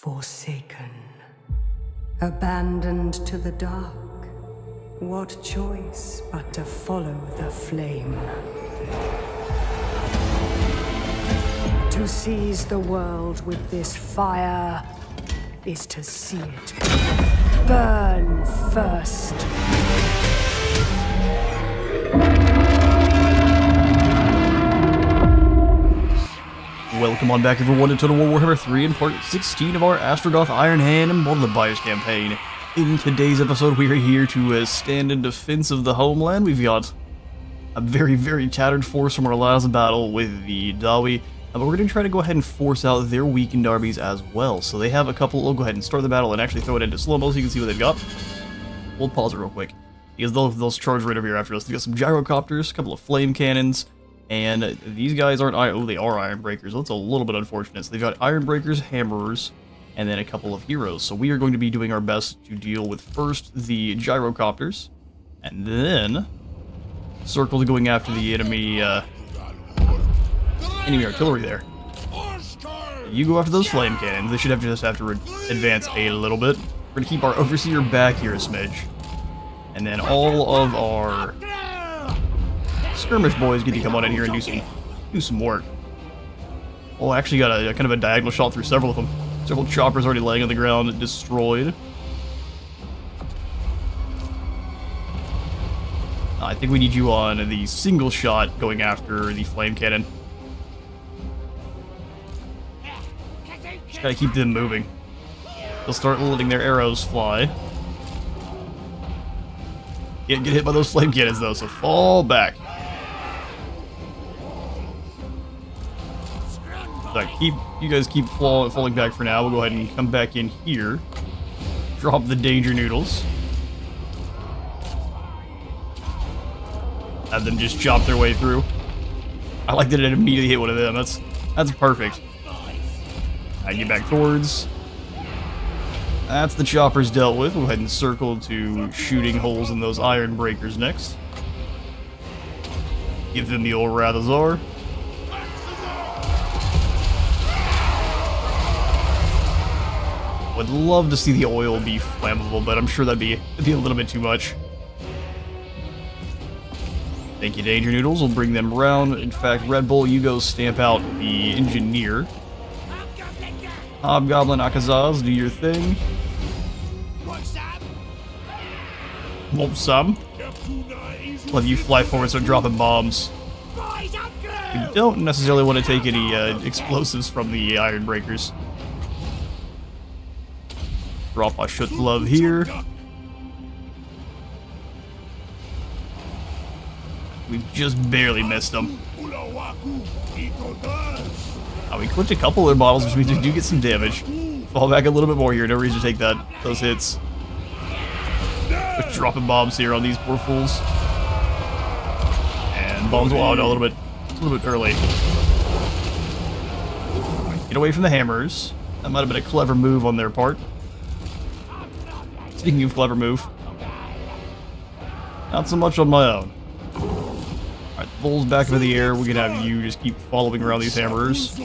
Forsaken. Abandoned to the dark. What choice but to follow the flame? To seize the world with this fire is to see it burn first. Welcome on back everyone to Total War Warhammer 3 and part 16 of our Astragoth Ironhand and of Bias campaign. In today's episode we are here to uh, stand in defense of the homeland. We've got a very, very tattered force from our last battle with the Dawi, uh, but we're going to try to go ahead and force out their weakened armies as well. So they have a couple, we'll go ahead and start the battle and actually throw it into slow-mo so you can see what they've got. We'll pause it real quick, because they'll, they'll charge right over here after us. They've got some gyrocopters, a couple of flame cannons, and these guys aren't iron. Oh, they are iron breakers. That's a little bit unfortunate. So they've got iron breakers, hammerers, and then a couple of heroes. So we are going to be doing our best to deal with first the gyrocopters, and then circles going after the enemy uh, enemy artillery there. You go after those flame cannons. They should have just have to advance a little bit. We're gonna keep our overseer back here a smidge, and then all of our skirmish boys get to come on in here and do some do some work. Oh, I actually got a, a, kind of a diagonal shot through several of them. Several choppers already laying on the ground, destroyed. I think we need you on the single shot going after the flame cannon. Just gotta keep them moving. They'll start letting their arrows fly. Can't get hit by those flame cannons though, so fall back. So keep you guys keep fall, falling back for now. We'll go ahead and come back in here. Drop the danger noodles. Have them just chop their way through. I like that it immediately hit one of them. That's that's perfect. I get back towards. That's the choppers dealt with. We'll go ahead and circle to shooting holes in those iron breakers next. Give them the old Rathazar. Would love to see the oil be flammable, but I'm sure that'd be, be a little bit too much. Thank you, Danger Noodles. We'll bring them around. In fact, Red Bull, you go stamp out the Engineer. Hobgoblin Akazaz, do your thing. Won't some. Let you fly forward, start dropping bombs. We don't necessarily want to take any uh, explosives from the Iron Breakers. Drop our should love here. We just barely missed them. Oh, we clipped a couple of their bottles, which means we do get some damage. Fall back a little bit more here. No reason to take that those hits. Dropping bombs here on these poor fools. And bombs will out a little bit, a little bit early. Get away from the hammers. That might have been a clever move on their part. Speaking of clever move. Not so much on my own. Alright, bull's back into the air. We can have you just keep following around these hammers.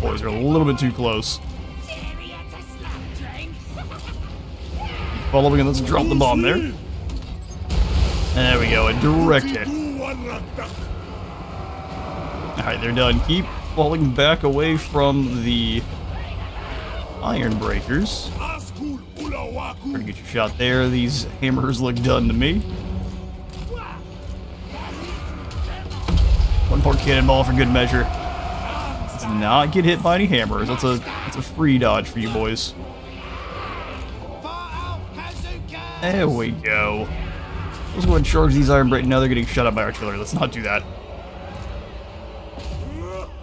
Boys are a little bit too close. Following and let's drop the bomb there. There we go, a direct hit. Alright, they're done. Keep falling back away from the Iron Breakers. Trying to get your shot there. These hammers look done to me. One more cannonball for good measure. Let's not get hit by any hammers. That's a that's a free dodge for you boys. There we go. Let's go and charge these iron break. Now they're getting shot up by artillery. Let's not do that.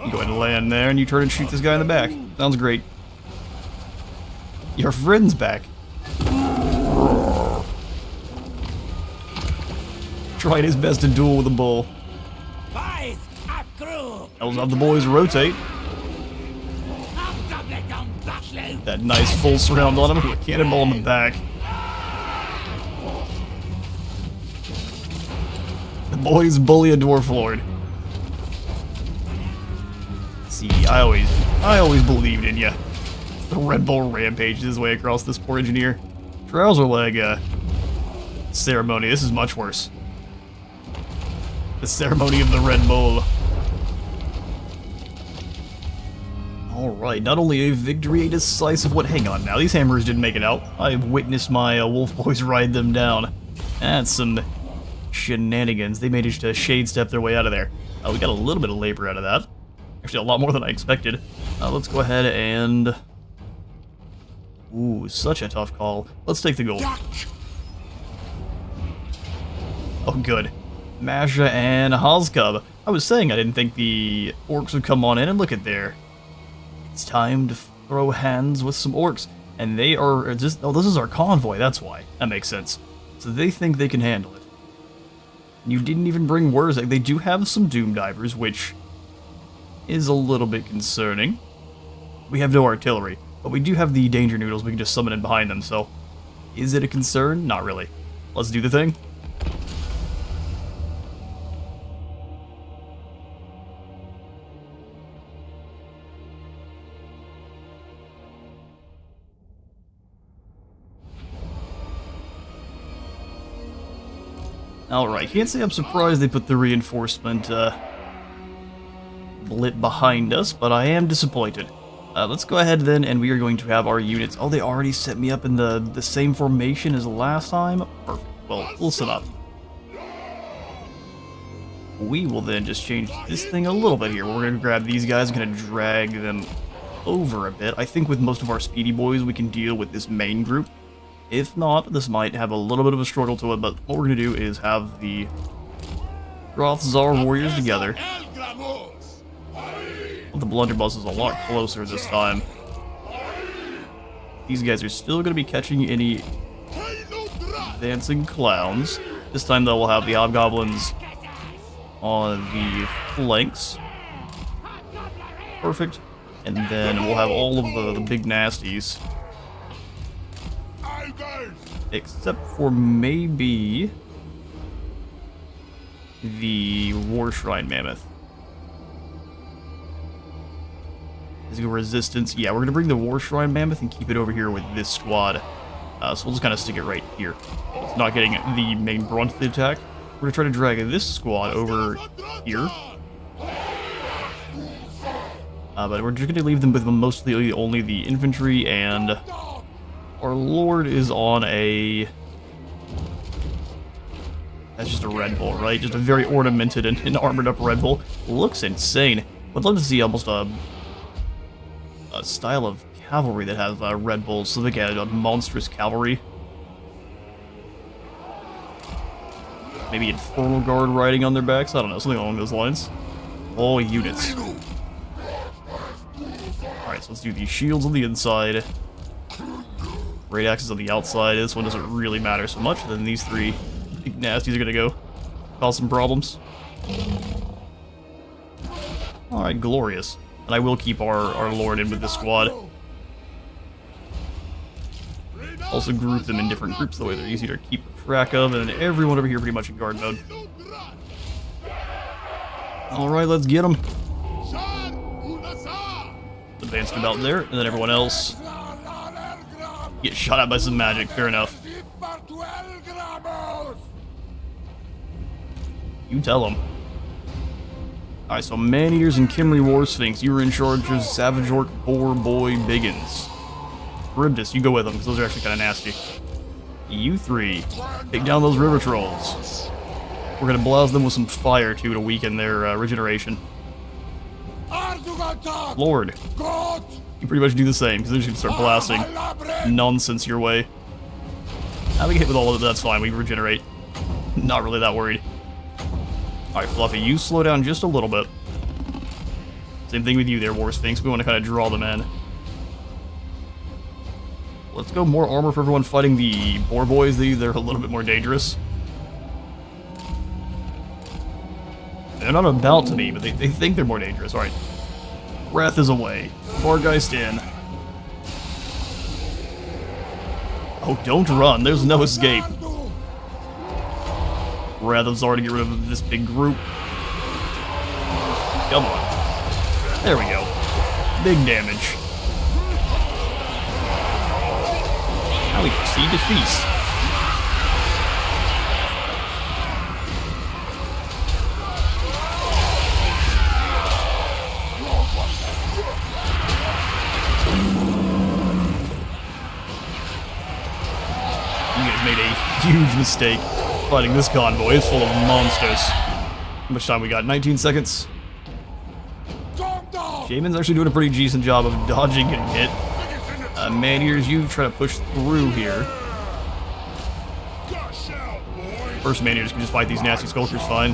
You go ahead and land there, and you turn and shoot this guy in the back. Sounds great. Your friend's back. Tried his best to duel with a bull. Elves of the boys rotate. That nice full surround on him a cannonball in the back. The boys bully a dwarf lord. See, I always, I always believed in you. The Red Bull rampages his way across this poor engineer. Trials are like uh, ceremony. This is much worse. The ceremony of the Red Bull. Alright, not only a victory, a decisive one. Hang on now, these hammers didn't make it out. I've witnessed my uh, wolf boys ride them down. That's some shenanigans. They managed to shade step their way out of there. Uh, we got a little bit of labor out of that. Actually, a lot more than I expected. Uh, let's go ahead and... Ooh, such a tough call. Let's take the gold. Oh, good. Masha and Hozcub. I was saying I didn't think the orcs would come on in, and look at there. It's time to throw hands with some orcs. And they are just... Oh, this is our convoy, that's why. That makes sense. So they think they can handle it. You didn't even bring Wurrzag. They do have some Doom Divers, which is a little bit concerning. We have no artillery, but we do have the Danger Noodles we can just summon in behind them, so... Is it a concern? Not really. Let's do the thing. Alright, can't say I'm surprised they put the reinforcement uh, blit behind us, but I am disappointed. Uh, let's go ahead then, and we are going to have our units. Oh, they already set me up in the, the same formation as last time? Perfect. Well, we'll set up. We will then just change this thing a little bit here. We're going to grab these guys, going to drag them over a bit. I think with most of our speedy boys, we can deal with this main group. If not, this might have a little bit of a struggle to it, but what we're going to do is have the Rothzar warriors together. The blunderbuss is a lot closer this time. These guys are still going to be catching any dancing clowns. This time, though, we'll have the hobgoblins on the flanks. Perfect. And then we'll have all of the, the big nasties Except for maybe the War Shrine Mammoth. Resistance? Yeah, we're going to bring the War Shrine Mammoth and keep it over here with this squad. Uh, so we'll just kind of stick it right here. It's not getting the main brunt of the attack. We're going to try to drag this squad over here. Uh, but we're just going to leave them with mostly only the infantry and our lord is on a... That's just a Red Bull, right? Just a very ornamented and, and armored up Red Bull. Looks insane. Would love to see almost a, a style of cavalry that has uh, Red Bulls, so they get a monstrous cavalry. Maybe Infernal Guard riding on their backs? I don't know, something along those lines. All units. Alright, so let's do the shields on the inside. Great axes on the outside. This one doesn't really matter so much. Then these three big nasties are gonna go cause some problems. Alright, glorious. And I will keep our, our lord in with the squad. Also group them in different groups, the way they're easier to keep track of, and everyone over here pretty much in guard mode. Alright, let's get them. Advanced about there, and then everyone else Get shot at by some magic, fair enough. You tell him. Alright, so Man-Eaters and Khemri War Sphinx, you were in charge of Savage Orc Boar Boy Big'uns. Charybdis, you go with them, because those are actually kind of nasty. You three, take down those river trolls. We're gonna blouse them with some fire, too, to weaken their uh, regeneration. Lord. You pretty much do the same, because then you can start blasting nonsense your way. We get hit with all of it, that's fine, we regenerate. Not really that worried. Alright, Fluffy, you slow down just a little bit. Same thing with you there, War Sphinx. We want to kind of draw them in. Let's go more armor for everyone fighting the Boar Boys. They're a little bit more dangerous. They're not about to be, but they, they think they're more dangerous. Alright. Wrath is away. Bargeist in. Oh, don't run. There's no escape. Wrath is already get rid of this big group. Come on. There we go. Big damage. Now we proceed to feast. You guys made a huge mistake fighting this convoy. It's full of monsters. How much time we got? 19 seconds. Shaman's actually doing a pretty decent job of dodging getting hit. Uh, Man-Eaters, you try to push through here. First Man-Eaters can just fight these nasty sculptures fine.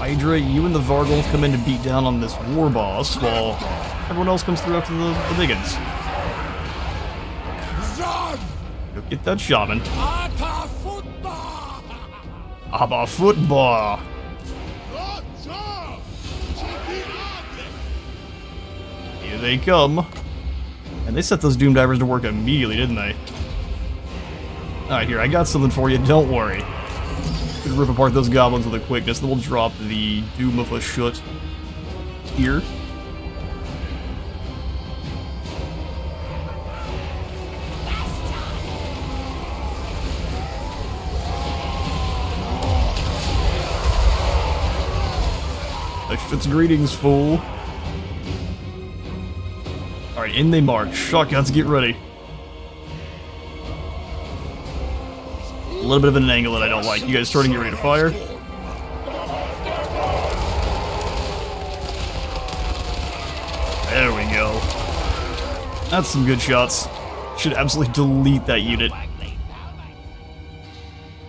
Hydra, you and the Vargulf come in to beat down on this war boss, while everyone else comes through after the, the big'uns. Get that shaman. Abba football. Here they come. And they set those Doom Divers to work immediately, didn't they? Alright, here, I got something for you, don't worry. Could rip apart those goblins with a quickness, then we'll drop the Doom of a Shut here. Hashut's greetings, fool. Alright, in they march. Shotguns, get ready. A little bit of an angle that I don't like. You guys starting to get ready to fire? There we go. That's some good shots. Should absolutely delete that unit.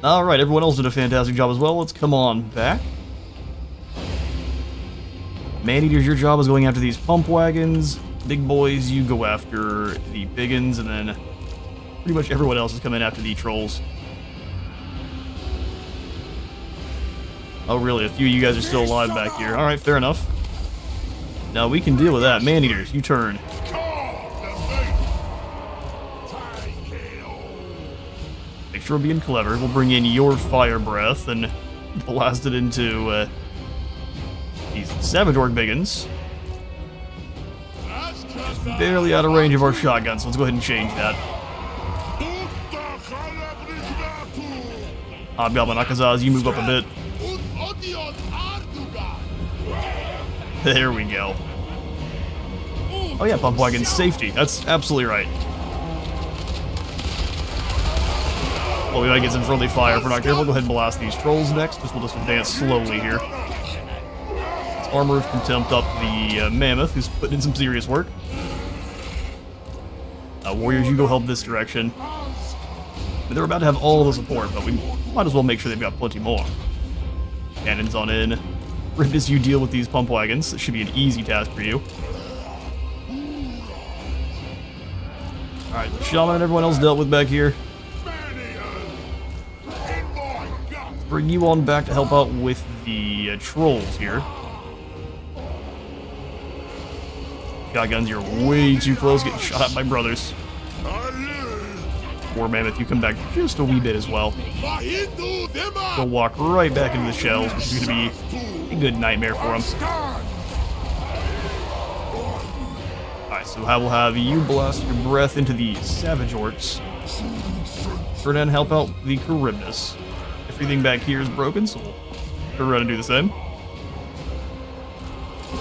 Alright, everyone else did a fantastic job as well. Let's come on back. Man-Eaters, your job is going after these pump wagons. Big boys, you go after the big'uns, and then pretty much everyone else is coming after the trolls. Oh, really? A few of you guys are still alive back here. Alright, fair enough. Now, we can deal with that. Man-Eaters, you turn. Make sure we're being clever. We'll bring in your fire breath and blast it into uh, Orc big'uns. Just barely out of range of our shotguns, so let's go ahead and change that. Hobgoblin Akazaz, you move up a bit. There we go. Oh yeah, pump wagon safety. That's absolutely right. Well, we might get some friendly fire if we're not careful. Go ahead and blast these trolls next. Just we'll just advance slowly here. Armor of Contempt up the uh, Mammoth, who's putting in some serious work. Uh, warriors, you go help this direction. They're about to have all the support, but we might as well make sure they've got plenty more. Cannons on in. Rindus, you deal with these pump wagons. It should be an easy task for you. Alright, Shaman and everyone else dealt with back here. Bring you on back to help out with the uh, trolls here. Shotguns, you're way too close, getting shot at by brothers. War Mammoth, you come back just a wee bit as well. Go walk right back into the shells, which is going to be a good nightmare for him. Alright, so I will have you blast your breath into the Savage Orcs. Turn and help out the Charybdis. Everything back here is broken, so we'll around and do the same.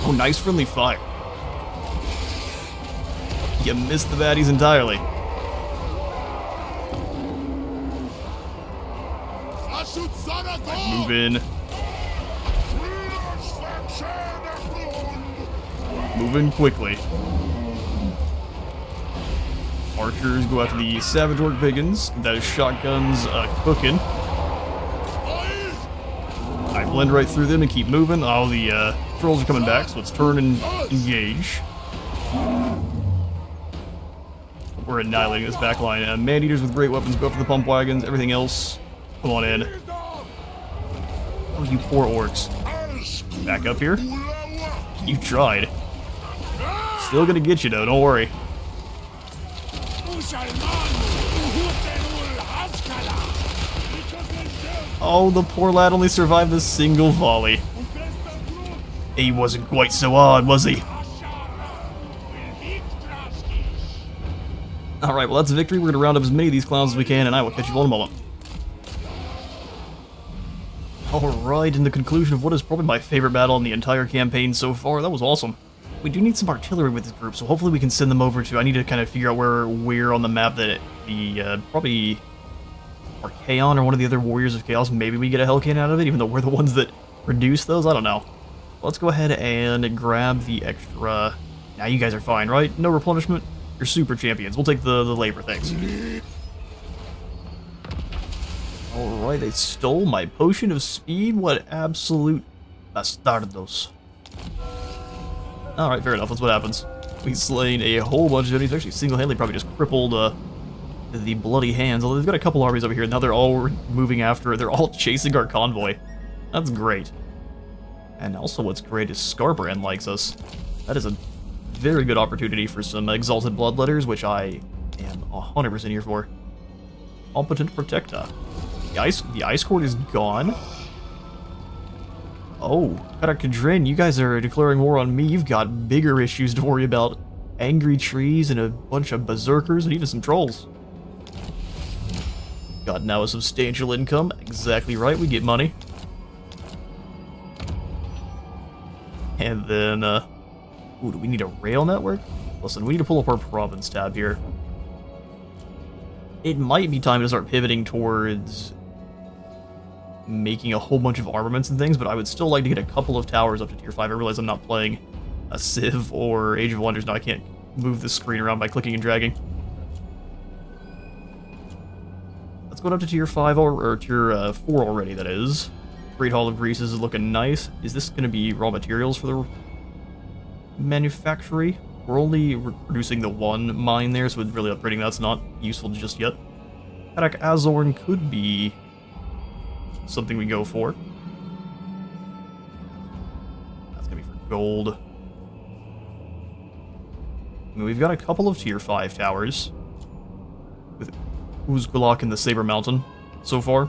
Oh, nice friendly fire. You missed the baddies entirely. Move in. Move in quickly. Archers go after the Savage Orc Big'uns. That shotguns uh, cooking. I blend right through them and keep moving. All the uh, trolls are coming back, so let's turn and engage. We're annihilating this back line. Uh, Man-Eaters with great weapons go for the pump wagons. Everything else, come on in. Oh, you poor orcs. Back up here. You tried. Still gonna get you though, don't worry. Oh, the poor lad only survived a single volley. He wasn't quite so odd, was he? Alright, well that's a victory. We're going to round up as many of these clowns as we can, and I will catch you all in a moment. Alright, in the conclusion of what is probably my favorite battle in the entire campaign so far, that was awesome. We do need some artillery with this group, so hopefully we can send them over to... I need to kind of figure out where we're on the map that it, the, uh, probably... Archaon or one of the other Warriors of Chaos, maybe we get a Hellcan out of it, even though we're the ones that reduce those, I don't know. Let's go ahead and grab the extra... Now you guys are fine, right? No replenishment? You're super champions. We'll take the, the labor things. Alright, they stole my potion of speed? What absolute bastardos. Alright, fair enough. That's what happens. We've slain a whole bunch of enemies. Actually, single-handedly probably just crippled uh, the Bloody Hands. Although they've got a couple armies over here. Now they're all moving after. They're all chasing our convoy. That's great. And also what's great is Skarbrand likes us. That is a very good opportunity for some Exalted Bloodletters, which I am 100% here for. Competent Protector. The ice, the ice court is gone. Oh, Karak Kadrin, you guys are declaring war on me. You've got bigger issues to worry about. Angry trees and a bunch of berserkers and even some trolls. Got now a substantial income. Exactly right, we get money. And then, uh... Ooh, do we need a rail network? Listen, we need to pull up our province tab here. It might be time to start pivoting towards making a whole bunch of armaments and things, but I would still like to get a couple of towers up to tier 5. I realize I'm not playing a Civ or Age of Wonders now. I can't move the screen around by clicking and dragging. Let's go up to tier 5 or, or tier uh, 4 already, that is. Great Hall of Greasus is looking nice. Is this going to be raw materials for the manufactory? We're only producing the one mine there, so really upgrading that's not useful just yet. Karak Azorn could be something we go for. That's gonna be for gold. I mean, we've got a couple of tier 5 towers. With Uzkulak and the Saber Mountain so far.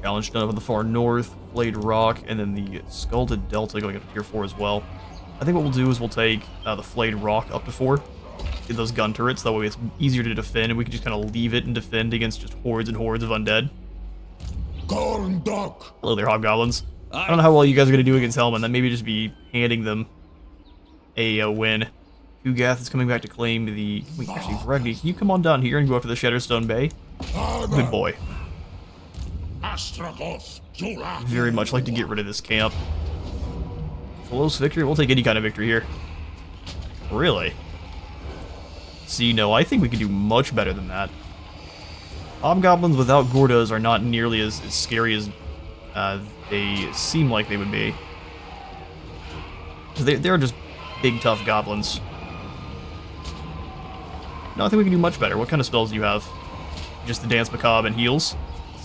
Challenge done up in the far north, Flayed Rock, and then the Scalded Delta going up to tier 4 as well. I think what we'll do is we'll take uh, the Flayed Rock up to 4. Get those gun turrets, that way it's easier to defend, and we can just kind of leave it and defend against just hordes and hordes of undead. Hello there, hobgoblins. I don't know how well you guys are going to do against Helman. That maybe just be handing them a, a win. Ugath is coming back to claim the... Wait, actually, Ragni, can you come on down here and go after the Shatterstone Bay? Good boy. Very much like to get rid of this camp. Close victory? We'll take any kind of victory here. Really? See, no, I think we could do much better than that. Hobgoblins without Gordas are not nearly as, as scary as uh, they seem like they would be. They, they're just big, tough goblins. No, I think we can do much better. What kind of spells do you have? Just the Danse Macabre and heals?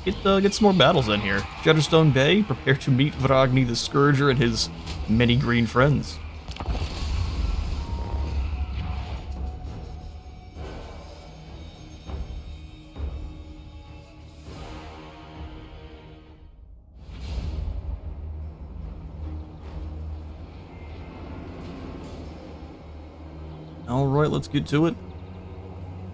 Get, uh, get some more battles in here. Shadowstone Bay, prepare to meet Vragni the Scourger and his many green friends. Alright, let's get to it.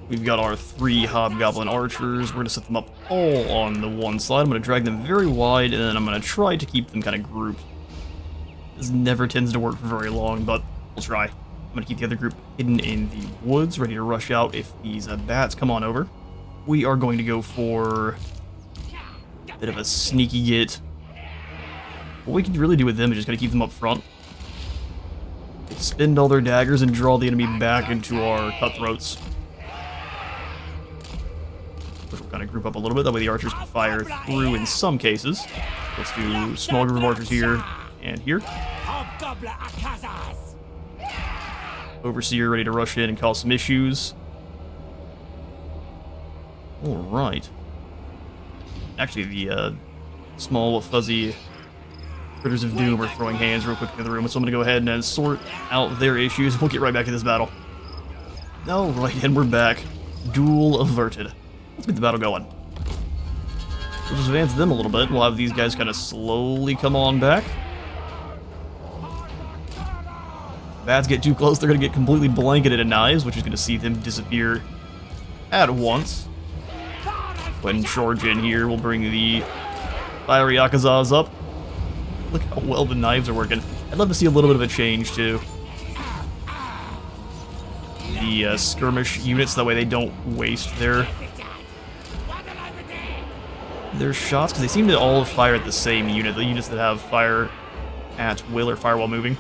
We've got our three Hobgoblin Archers. We're going to set them up all on the one side. I'm going to drag them very wide, and then I'm going to try to keep them kind of grouped. This never tends to work for very long, but we'll try. I'm going to keep the other group hidden in the woods, ready to rush out if these uh, bats come on over. We are going to go for a bit of a sneaky get. What we can really do with them is just to keep them up front spend all their daggers and draw the enemy back into our cutthroats. Kind of group up a little bit, that way the archers can fire through in some cases. Let's do small group of archers here and here. Overseer ready to rush in and cause some issues. Alright. Actually, the uh, small fuzzy Critters of Doom are throwing hands real quick in the room, so I'm going to go ahead and sort out their issues. We'll get right back to this battle. Alright, and we're back. Duel averted. Let's get the battle going. We'll just advance them a little bit. We'll have these guys kind of slowly come on back. Bats get too close, they're going to get completely blanketed in knives, which is going to see them disappear at once. When in here, we'll bring the fiery Akazas up. Look how well the knives are working. I'd love to see a little bit of a change, too. The uh, skirmish units, that way they don't waste their their shots, because they seem to all fire at the same unit, the units that have fire at will or fire while moving.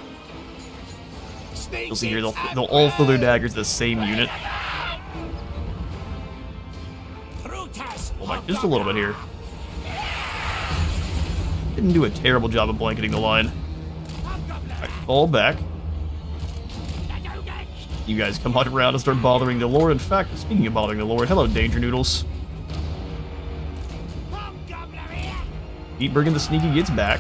You'll see here, they'll, they'll all throw their daggers at the same unit. Oh well, like, just a little bit here. Didn't do a terrible job of blanketing the line. I fall back. You guys come on around and start bothering the Lord. In fact, speaking of bothering the Lord, hello, Danger Noodles. Keep bringing the sneaky gets back.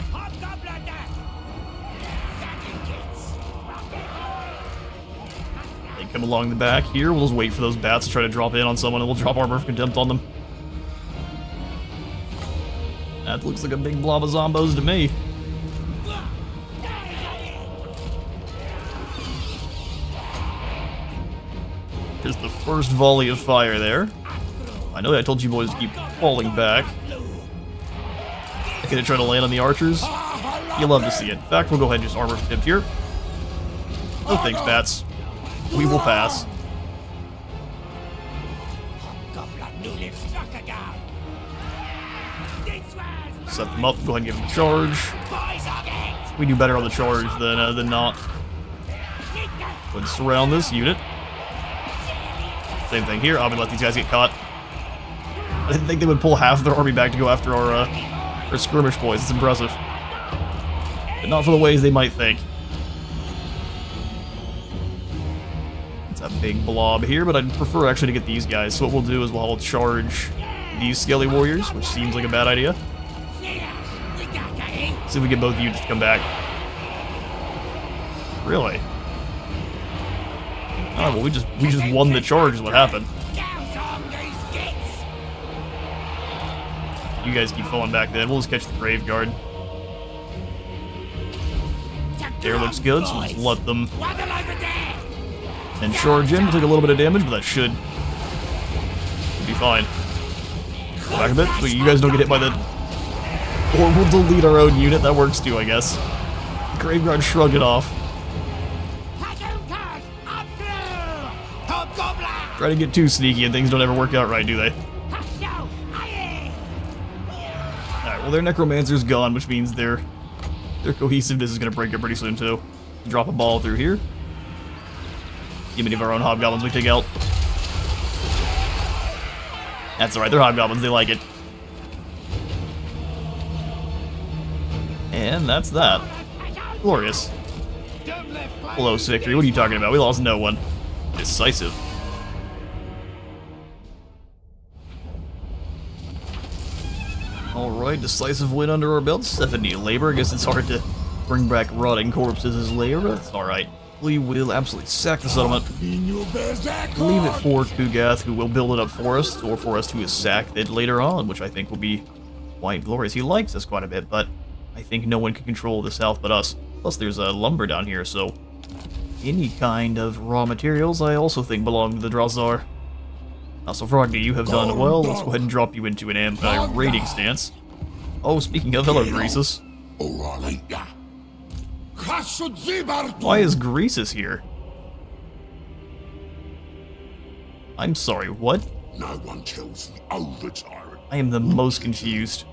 They come along the back here. We'll just wait for those bats to try to drop in on someone, and we'll drop Armor of Contempt on them. That looks like a big blob of zombos to me. Here's the first volley of fire there. I know I told you boys to keep falling back. Gonna try to land on the archers. You love to see it. In fact, we'll go ahead and just armor tip here. No thanks, bats. We will pass. Set them up, go ahead and give them a charge. We do better on the charge than, uh, than not. Let's surround this unit. Same thing here. Gonna let these guys get caught. I didn't think they would pull half of their army back to go after our, uh, our skirmish boys. It's impressive. But not for the ways they might think. It's a big blob here, but I'd prefer actually to get these guys. So what we'll do is we'll charge these Skelly Warriors, which seems like a bad idea. See if we get both of you to come back. Really? Oh, well, we just we just won the charge is what happened. You guys keep falling back then. We'll just catch the Grave Guard. Air looks good, so just let them and in. We'll take a little bit of damage, but that should be fine. Back a bit, but you guys don't get hit by the... Or we'll delete our own unit. That works too, I guess. Graveyard shrug it off. Try to get too sneaky and things don't ever work out right, do they? Well their Necromancer's gone, which means their their cohesiveness is going to break up pretty soon too. Drop a ball through here. Give many of our own Hobgoblins we take out. That's alright, they're Hobgoblins, they like it. And that's that. Glorious. Close victory, what are you talking about? We lost no one. Decisive. Alright, decisive win under our belt. 70 labor. I guess it's hard to bring back rotting corpses as labor, that's alright. We will absolutely sack the settlement. Leave it for Kugath, who will build it up for us, or for us to sack it later on, which I think will be quite glorious. He likes us quite a bit, but I think no one can control the south but us. Plus, there's a uh, lumber down here, so any kind of raw materials I also think belong to the Drazhar. Uh, so Froggy, you have done well. Let's go ahead and drop you into an anti-raiding stance. Oh, speaking of, hello, Greasus. Why is Greasus here? I'm sorry, what? No one kills the over tyrant. I am the most confused.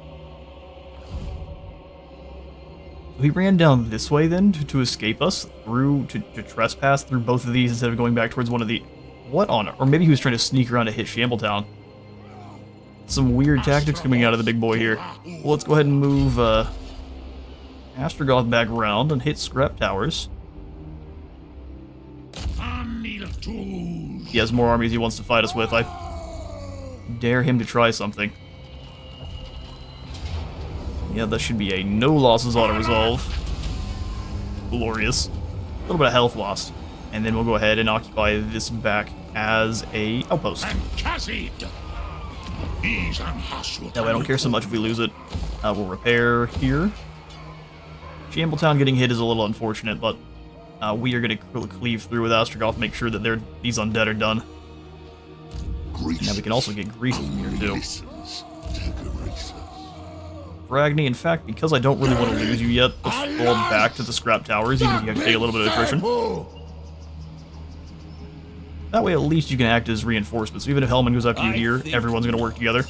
He ran down this way then to, to escape us through to, to trespass through both of these instead of going back towards one of the what on Or maybe he was trying to sneak around to hit Shambletown. Some weird tactics coming out of the big boy here. Well, let's go ahead and move uh, Astragoth back around and hit Scrap Towers. He has more armies he wants to fight us with. I dare him to try something. Yeah, that should be a no losses auto-resolve. Glorious. A little bit of health lost. And then we'll go ahead and occupy this back as a outpost. That way I don't care so much if we lose it. Uh, we'll repair here. Shambletown getting hit is a little unfortunate, but uh, we are going to cleave through with Astragoth, make sure that they're, these undead are done. Now we can also get Greece in here too. Ragni, in fact, because I don't really want to lose you yet, let's fall back to the scrap towers, even if you have to take a little bit of attrition. That way, at least you can act as reinforcements. So even if Helman goes after you here, everyone's going to work together.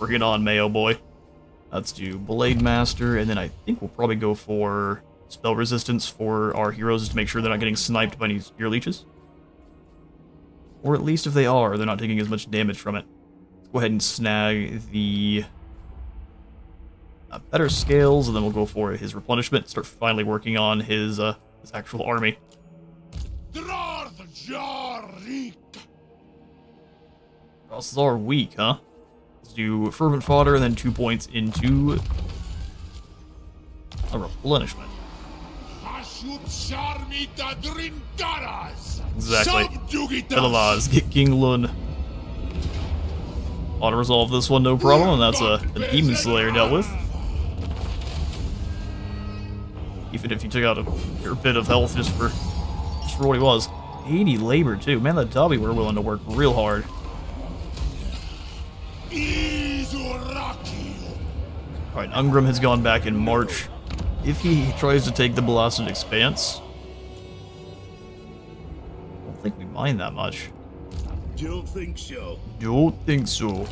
Bring it on, Mayo boy. Let's do Blade Master, and then I think we'll probably go for spell resistance for our heroes to make sure they're not getting sniped by any spear leeches. Or at least if they are, they're not taking as much damage from it. Let's go ahead and snag the uh, better scales, and then we'll go for his replenishment. Start finally working on his uh, his actual army. Crosses are weak, huh? Let's do fervent fodder, and then two points into a replenishment. Exactly. Elevaz, get Lun. Auto resolve this one, no problem, and that's a, a Demon Slayer dealt with. Even if you took out a bit of health just for just for what he was. 80 labor too. Man, the Dobby were willing to work real hard. Alright, Ungrim has gone back in March. If he tries to take the Blasted Expanse, I don't think we mind that much. Don't think so. Don't think so.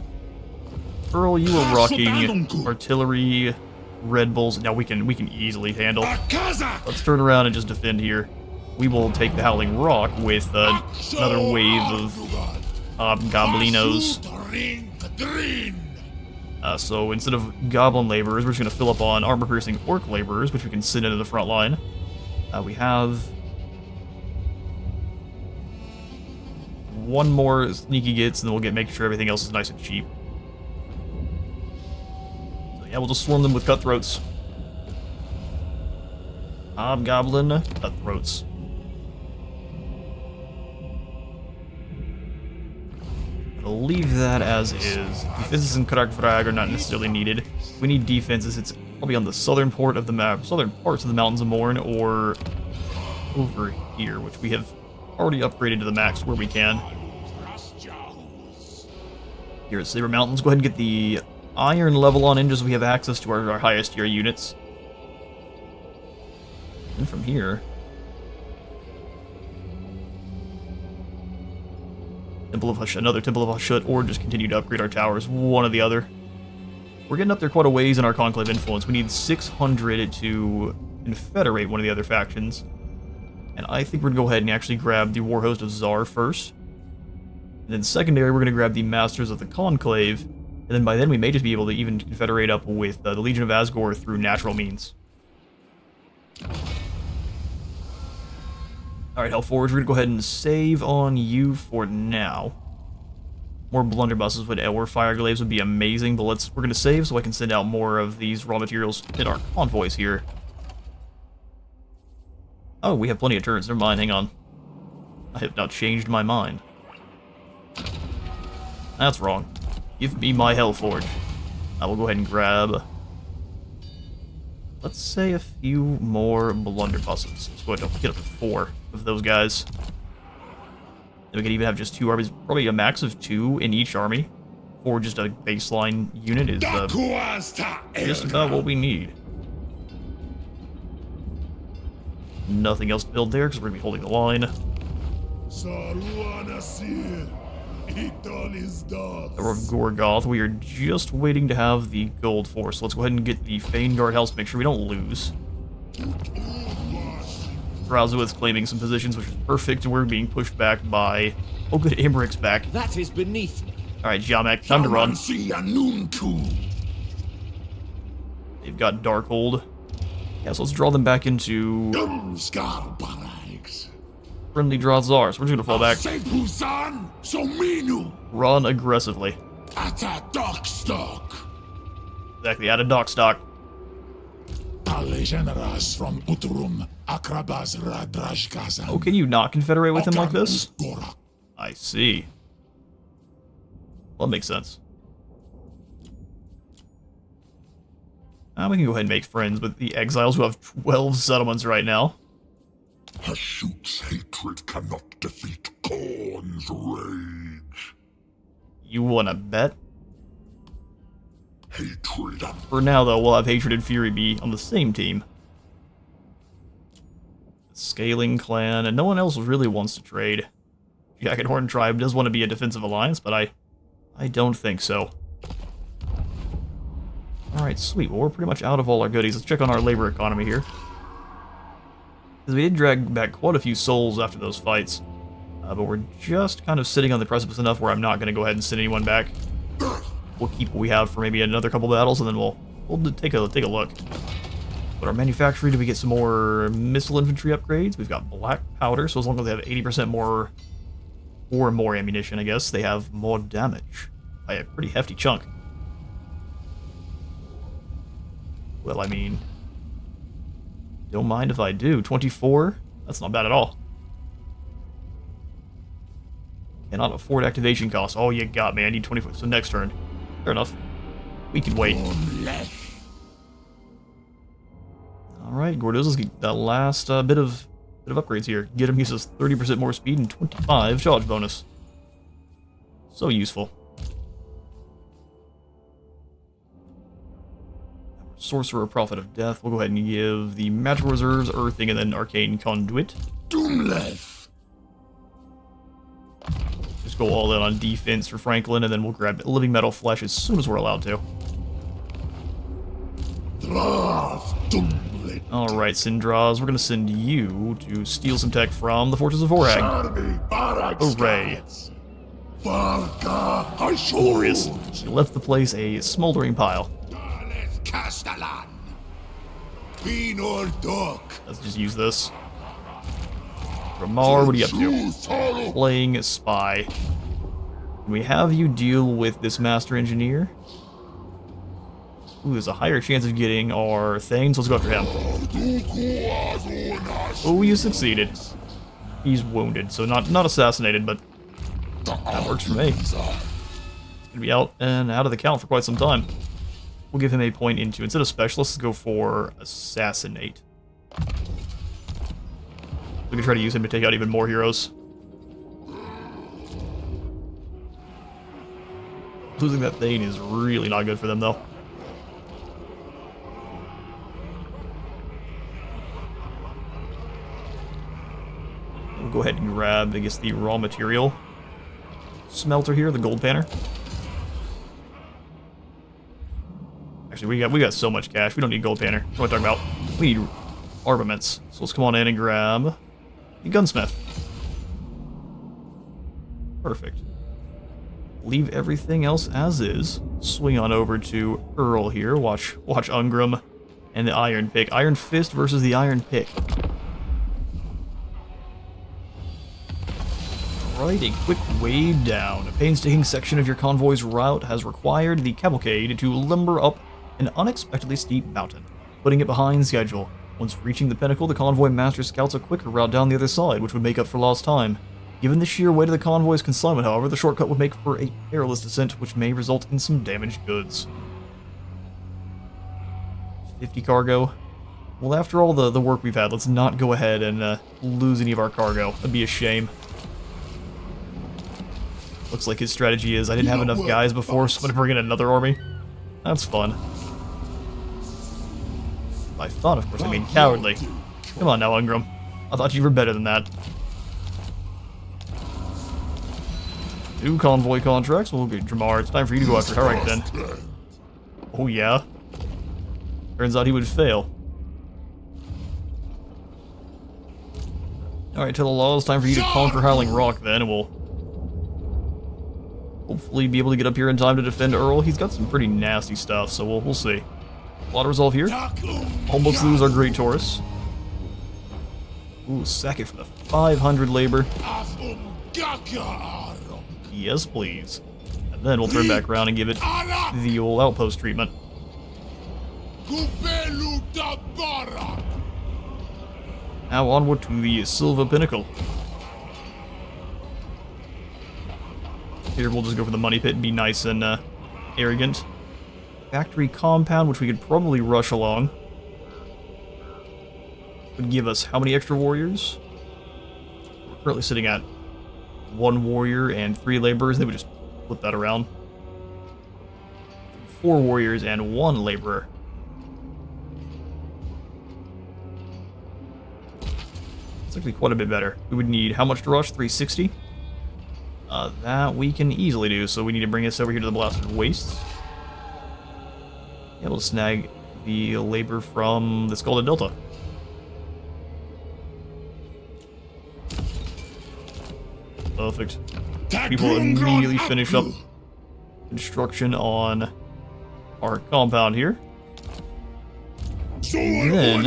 Earl, you are rocking artillery, Red Bulls. Now we can we can easily handle. Let's turn around and just defend here. We will take the Howling Rock with uh, another wave of uh, Goblinos. Uh, so instead of Goblin Laborers, we're just going to fill up on Armor-Piercing Orc Laborers, which we can send into the front line. Uh, we have... One more sneaky gets, and then we'll get making sure everything else is nice and cheap. So yeah, we'll just swarm them with Cutthroats. Hobgoblin Cutthroats. Leave that as is. Defenses in Karakvrag are not necessarily needed. If we need defenses, it's probably on the southern port of the map, southern parts of the Mountains of Mourn, or over here, which we have already upgraded to the max where we can. Here at Saber Mountains, go ahead and get the iron level on so we have access to our, our highest tier units. And from here, Temple of Hashut, another Temple of Hashut, or just continue to upgrade our towers, one or the other. We're getting up there quite a ways in our Conclave influence. We need 600 to confederate one of the other factions. And I think we're going to go ahead and actually grab the Warhost of Zar first. And then secondary, we're going to grab the Masters of the Conclave. And then by then, we may just be able to even confederate up with uh, the Legion of Azgorh through natural means. Alright, Hellforge, we're gonna go ahead and save on you for now. More blunderbusses would or fire glaives would be amazing, but let's we're gonna save so I can send out more of these raw materials in our convoys here. Oh, we have plenty of turns. Never mind, hang on. I have not changed my mind. That's wrong. Give me my Hellforge. I will go ahead and grab let's say a few more blunderbusses. Let's go and get up to four of those guys. We could even have just two armies, probably a max of two in each army, or just a baseline unit is uh, just about what we need. Nothing else to build there because we're going to be holding the line. Or Gorgoth, we are just waiting to have the gold force. So let's go ahead and get the Guard House to make sure we don't lose. Drowsowith's claiming some positions, which is perfect. We're being pushed back by... Oh, good, Imric's back. That is beneath me. Alright, Jamek, time to run. They've got Darkhold. Yeah, so let's draw them back into... Friendly draw Zars. We're just gonna fall back. Run aggressively. Exactly, at a dock stock. Oh, can you not confederate with him like this? I see. Well, that makes sense. Uh, we can go ahead and make friends with the exiles who have 12 settlements right now. Hashut's hatred cannot defeat Khorne's rage. You wanna bet? Hatred For now, though, we'll have Hatred and Fury be on the same team. Scaling Clan, and no one else really wants to trade. Jacket Horn Tribe does want to be a defensive alliance, but I, I don't think so. Alright, sweet. Well, we're pretty much out of all our goodies. Let's check on our labor economy here. Because we did drag back quite a few souls after those fights. Uh, but we're just kind of sitting on the precipice enough where I'm not going to go ahead and send anyone back. We'll keep what we have for maybe another couple battles, and then we'll we'll take a take a look. But our manufacturing, do we get some more missile infantry upgrades? We've got black powder, so as long as they have 80% more or more ammunition, I guess, they have more damage by a pretty hefty chunk. Well, I mean, don't mind if I do. 24? That's not bad at all. Cannot afford activation costs. Oh, you got me. I need 24. So next turn. Fair enough. We can wait. Alright, Gordozo's get that last uh, bit of bit of upgrades here. Get him uses 30% more speed and 25 charge bonus. So useful. Sorcerer Prophet of Death. We'll go ahead and give the Magical Reserves, Earthing, and then Arcane Conduit. Doomless. Go all in on defense for Franklin, and then we'll grab Living Metal Flesh as soon as we're allowed to. Alright, Sindraz, we're gonna send you to steal some tech from the Fortress of Vorag. Army Hooray. Glorious. You left the place a smoldering pile. Daleth Castellan. Pinor Dok. Let's just use this. Ramar, what are you up to? Playing Spy. Can we have you deal with this Master Engineer? Ooh, there's a higher chance of getting our thing, so let's go after him. Oh, you succeeded. He's wounded, so not not assassinated, but that works for me. He's gonna be out and out of the count for quite some time. We'll give him a point into, instead of specialist, let's go for assassinate. We can try to use him to take out even more heroes. Losing that Thane is really not good for them, though. We'll go ahead and grab, I guess, the raw material smelter here, the gold panner. Actually, we got we got so much cash. We don't need gold panner. What am I talking about? We need armaments. So let's come on in and grab gunsmith. Perfect. Leave everything else as is. Swing on over to Earl here. Watch watch Ungrim and the Iron Pick. Iron Fist versus the Iron Pick. Alright, a quick wave down. A painstaking section of your convoy's route has required the cavalcade to limber up an unexpectedly steep mountain, putting it behind schedule. Once reaching the pinnacle, the convoy master scouts a quicker route down the other side, which would make up for lost time. Given the sheer weight of the convoy's consignment, however, the shortcut would make for a perilous descent, which may result in some damaged goods. 50 cargo. Well, after all the, the work we've had, let's not go ahead and uh, lose any of our cargo. That'd be a shame. Looks like his strategy is, I didn't have enough guys before, so I'm gonna bring in another army. That's fun. By thought, of course, I mean oh, cowardly. Come on now, Ungrim. I thought you were better than that. Two convoy contracts. Well, okay, Dramar, it's time for you to go after Herrick then. Oh yeah. Turns out he would fail. Alright, tell the law, it's time for you to conquer Howling Rock then, and we'll hopefully be able to get up here in time to defend Earl. He's got some pretty nasty stuff, so we'll, we'll see. A lot of resolve here. Almost lose our Great Taurus. Ooh, sack it for the 500 labor. Yes, please. And then we'll turn back around and give it the old outpost treatment. Now onward to the Silver Pinnacle. Here we'll just go for the money pit and be nice and uh, arrogant. Factory compound, which we could probably rush along. Would give us how many extra warriors? We're currently sitting at one warrior and three laborers. They would just flip that around. Four warriors and one laborer. It's actually quite a bit better. We would need how much to rush? 360? Uh, that we can easily do, so we need to bring us over here to the Blasted Wastes. Able to snag the labor from the Scalded Delta. Perfect. People immediately finish up construction on our compound here. then-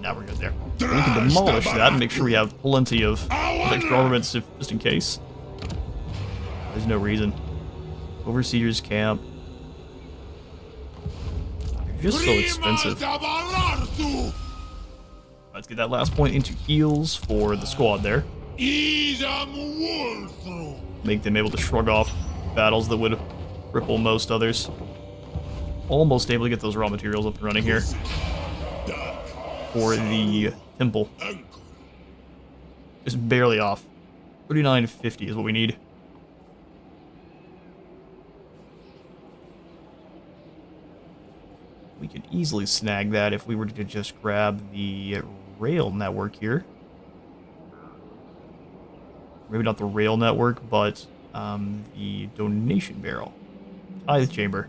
Now we're good there. We can demolish that and make sure we have plenty of, of extra armaments if, just in case. There's no reason. Overseer's camp. They're just so expensive. Let's get that last point into heals for the squad there. Make them able to shrug off battles that would cripple most others. Almost able to get those raw materials up and running here for the temple. Just barely off. 3950 is what we need. We could easily snag that if we were to just grab the rail network here. Maybe not the rail network, but um, the donation barrel. Tithe chamber.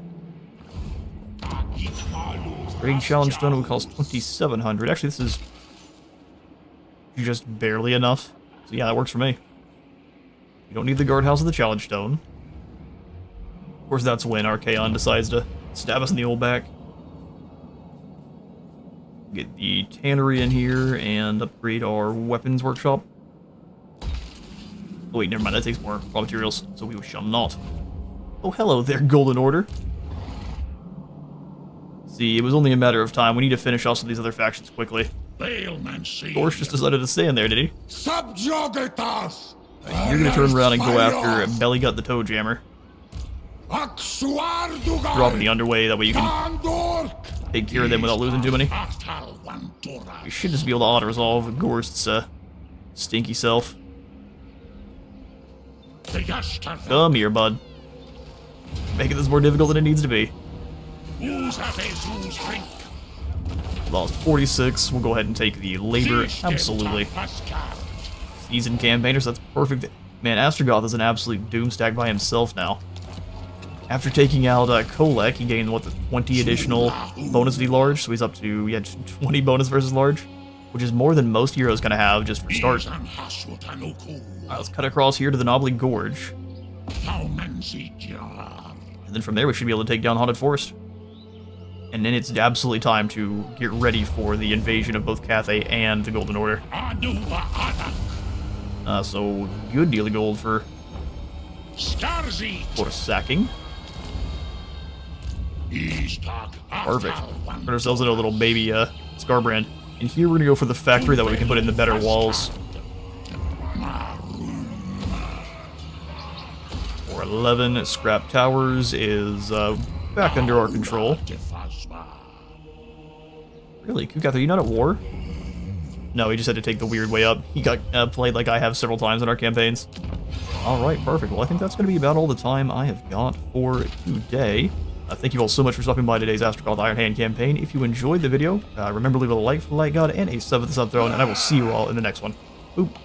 Rating challenge stone cost 2700 Actually, this is just barely enough. So yeah, that works for me. You don't need the guardhouse of the challenge stone. Of course, that's when Archaon decides to stab us in the old back. Get the tannery in here and upgrade our weapons workshop. Oh wait, never mind, that takes more raw materials, so we shall not. Oh, hello there, Golden Order. See, it was only a matter of time. We need to finish off some of these other factions quickly. Gorsh just decided to stay in there, did he? Subjugate! You're gonna turn around and go after Bellygut the Toe Jammer. Drop in the underway, that way you can take care of them without losing too many. You should just be able to auto-resolve Gorst's uh, stinky self. Come here, bud. Making this more difficult than it needs to be. Lost 46. We'll go ahead and take the labor. Absolutely. Seasoned campaigners, that's perfect. Man, Astragoth is an absolute doomstack by himself now. After taking out uh, Kholek, he gained, what, the 20 additional bonus v large, so he's up to, yeah, 20 bonus versus large, which is more than most heroes gonna have just for start. Alright, let's cut across here to the Knobbly Gorge. And then from there we should be able to take down Haunted Forest. And then it's absolutely time to get ready for the invasion of both Cathay and the Golden Order. Uh, so, good deal of gold for, for sacking. Perfect. Put ourselves in a little baby uh, Skarbrand. And here we're going to go for the factory, that way we can put in the better walls. For 11, Scrap Towers is uh, back under our control. Really? Kukath, are you not at war? No, he just had to take the weird way up. He got uh, played like I have several times in our campaigns. Alright, perfect. Well, I think that's going to be about all the time I have got for today. Uh, thank you all so much for stopping by today's Astragoth Iron Hand campaign. If you enjoyed the video, uh, remember to leave a like for the like god and a sub for the sub throne, and I will see you all in the next one. Boop.